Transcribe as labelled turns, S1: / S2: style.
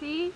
S1: See?